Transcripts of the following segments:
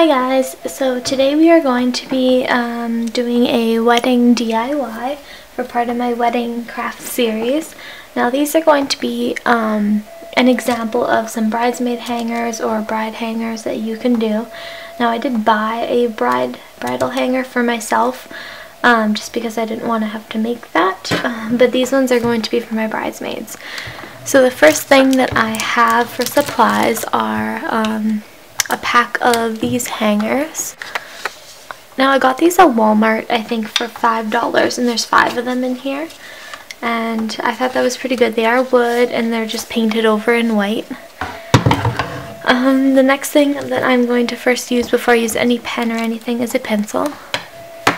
Hi guys, so today we are going to be um, doing a wedding DIY for part of my wedding craft series. Now these are going to be um, an example of some bridesmaid hangers or bride hangers that you can do. Now I did buy a bride bridal hanger for myself um, just because I didn't want to have to make that, um, but these ones are going to be for my bridesmaids. So the first thing that I have for supplies are um, a pack of these hangers. Now I got these at Walmart I think for $5 and there's five of them in here and I thought that was pretty good. They are wood and they're just painted over in white. Um, the next thing that I'm going to first use before I use any pen or anything is a pencil.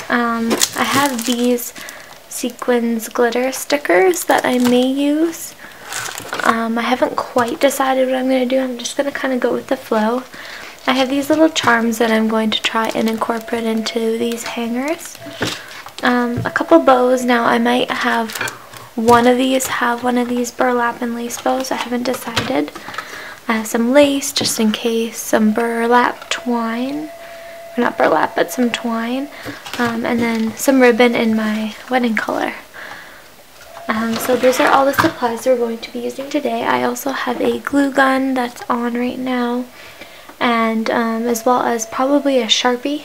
Um, I have these sequins glitter stickers that I may use. Um, I haven't quite decided what I'm going to do. I'm just going to kind of go with the flow. I have these little charms that I'm going to try and incorporate into these hangers. Um, a couple bows. Now I might have one of these have one of these burlap and lace bows. I haven't decided. I have some lace just in case, some burlap twine, or not burlap but some twine, um, and then some ribbon in my wedding color. Um, so those are all the supplies we're going to be using today. I also have a glue gun that's on right now and um, as well as probably a Sharpie.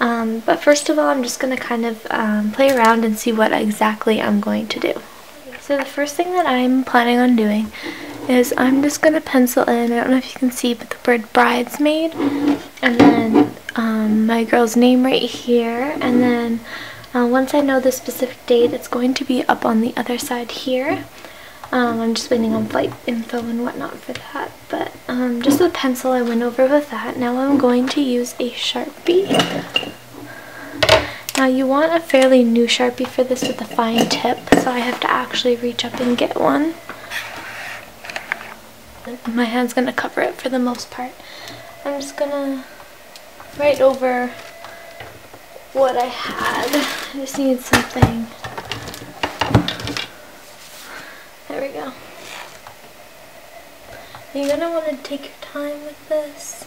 Um, but first of all, I'm just going to kind of um, play around and see what exactly I'm going to do. So the first thing that I'm planning on doing is I'm just going to pencil in, I don't know if you can see, but the word bridesmaid, and then um, my girl's name right here, and then uh, once I know the specific date, it's going to be up on the other side here. Um, I'm just waiting on flight info and whatnot for that. But um, just the pencil I went over with that. Now I'm going to use a Sharpie. Now you want a fairly new Sharpie for this with a fine tip. So I have to actually reach up and get one. My hand's going to cover it for the most part. I'm just going to write over what I had. I just need something There we go. You're going to want to take your time with this.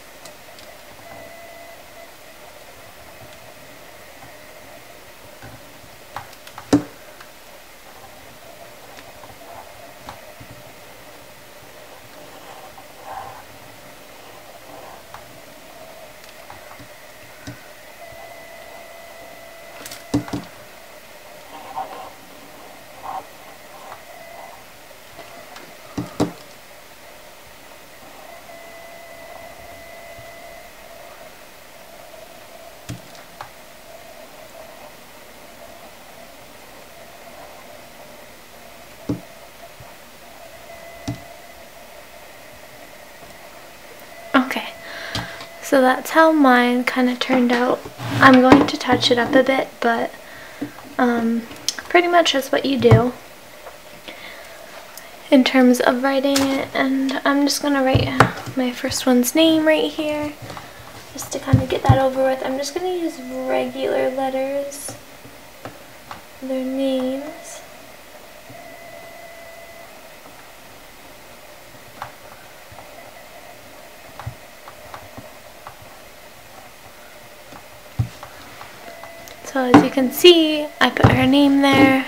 So that's how mine kind of turned out. I'm going to touch it up a bit, but um, pretty much that's what you do in terms of writing it. And I'm just going to write my first one's name right here, just to kind of get that over with. I'm just going to use regular letters, their names. So as you can see, I put her name there,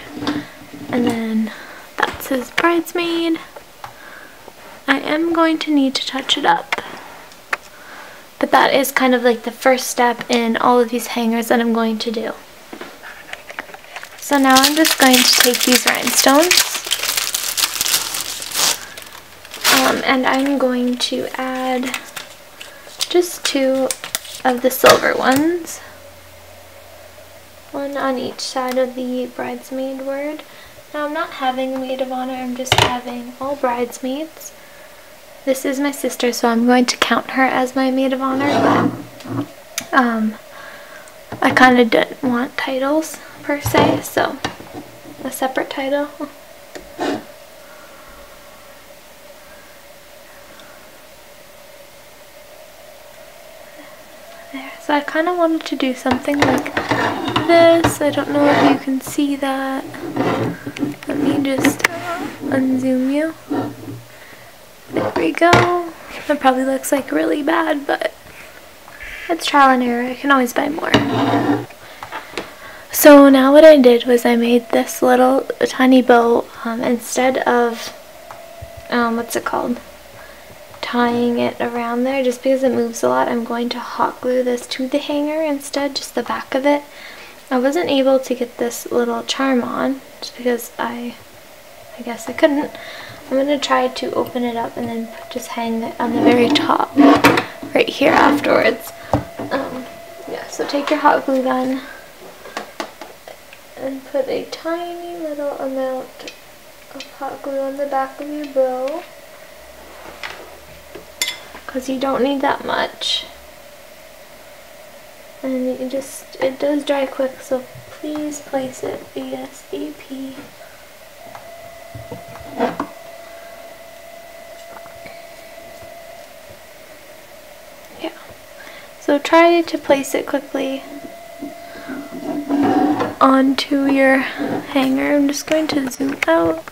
and then that says bridesmaid. I am going to need to touch it up. But that is kind of like the first step in all of these hangers that I'm going to do. So now I'm just going to take these rhinestones um, and I'm going to add just two of the silver ones one on each side of the bridesmaid word. Now I'm not having a maid of honor, I'm just having all bridesmaids. This is my sister, so I'm going to count her as my maid of honor, but um, I kind of didn't want titles per se, so a separate title. There, so I kind of wanted to do something like this. I don't know if you can see that. Let me just unzoom you. There we go. That probably looks like really bad, but it's trial and error. I can always buy more. So now what I did was I made this little tiny bow um, instead of, um, what's it called? Tying it around there just because it moves a lot. I'm going to hot glue this to the hanger instead, just the back of it. I wasn't able to get this little charm on just because I, I guess I couldn't. I'm going to try to open it up and then just hang it on the very top right here afterwards. Um, yeah, so take your hot glue gun and put a tiny little amount of hot glue on the back of your bow because you don't need that much and you just it does dry quick so please place it ASAP yeah so try to place it quickly onto your hanger. I'm just going to zoom out.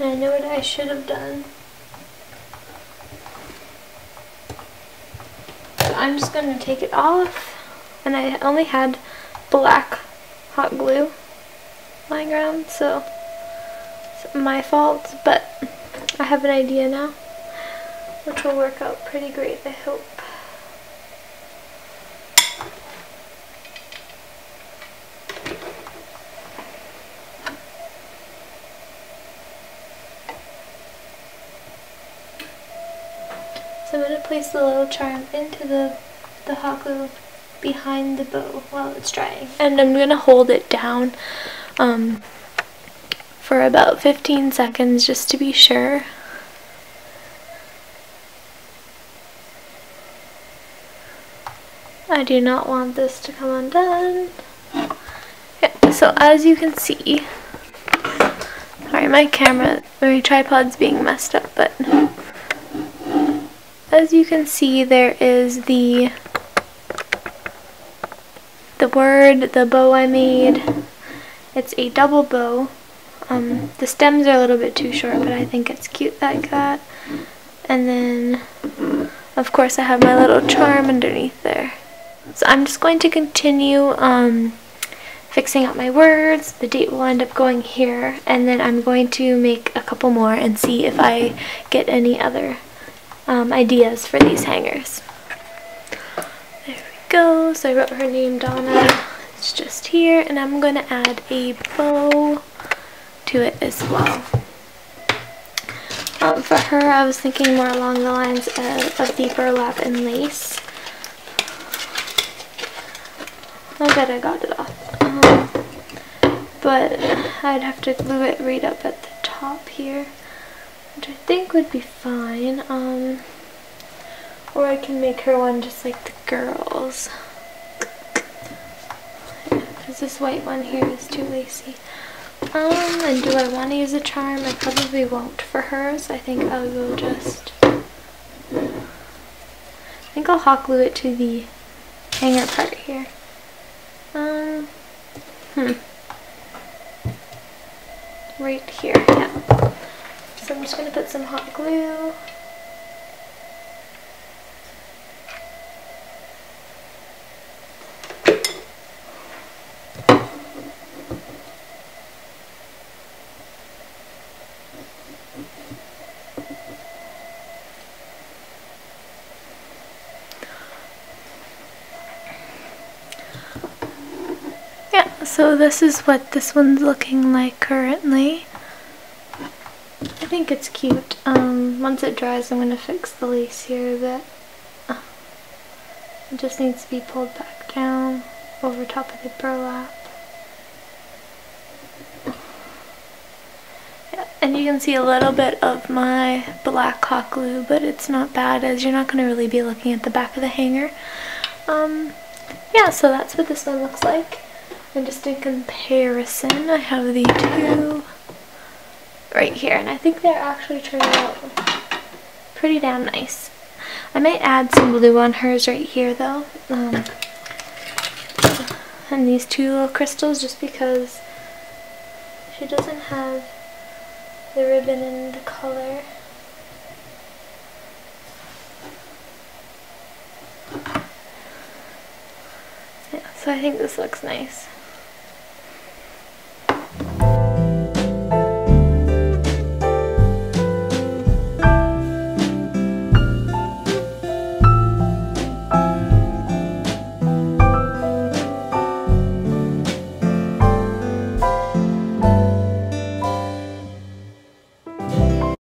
I know what I should have done. I'm just going to take it off. And I only had black hot glue lying around, so it's my fault, but I have an idea now which will work out pretty great, I hope. Place the little charm into the, the hot glue behind the bow while it's drying. And I'm going to hold it down um, for about 15 seconds just to be sure. I do not want this to come undone. Yeah, so as you can see, sorry my camera, my tripod's being messed up, but as you can see there is the the word, the bow I made. It's a double bow. Um, the stems are a little bit too short, but I think it's cute like that. And then, of course, I have my little charm underneath there. So I'm just going to continue um, fixing up my words. The date will end up going here and then I'm going to make a couple more and see if I get any other um, ideas for these hangers. There we go. So I wrote her name Donna. It's just here and I'm going to add a bow to it as well. Um, for her, I was thinking more along the lines of, of the burlap and lace. I bet I got it off. Um, but I'd have to glue it right up at the top here, which I think would be fine. Um, or I can make her one just like the girls. Because this white one here is too lacy. Um, and do I want to use a charm? I probably won't for hers. I think I will go just... I think I'll hot glue it to the hanger part here. Um, hmm. Right here. So I'm just going to put some hot glue. Yeah, so this is what this one's looking like currently. I think it's cute. Um, once it dries, I'm going to fix the lace here a bit. Uh, it just needs to be pulled back down over top of the burlap. Yeah, and you can see a little bit of my black hot glue, but it's not bad as you're not going to really be looking at the back of the hanger. Um, yeah, so that's what this one looks like. And just in comparison, I have the two right here. And I think they're actually turning out pretty damn nice. I might add some blue on hers right here though. Um, and these two little crystals just because she doesn't have the ribbon and the color. Yeah, so I think this looks nice.